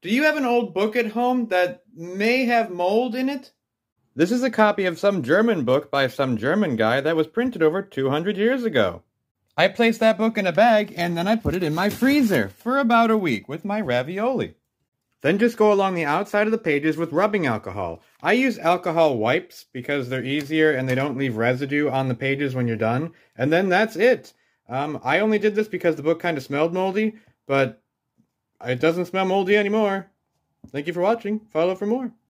Do you have an old book at home that may have mold in it? This is a copy of some German book by some German guy that was printed over 200 years ago. I placed that book in a bag and then I put it in my freezer for about a week with my ravioli. Then just go along the outside of the pages with rubbing alcohol. I use alcohol wipes because they're easier and they don't leave residue on the pages when you're done. And then that's it. Um, I only did this because the book kind of smelled moldy, but it doesn't smell moldy anymore. Thank you for watching. Follow for more.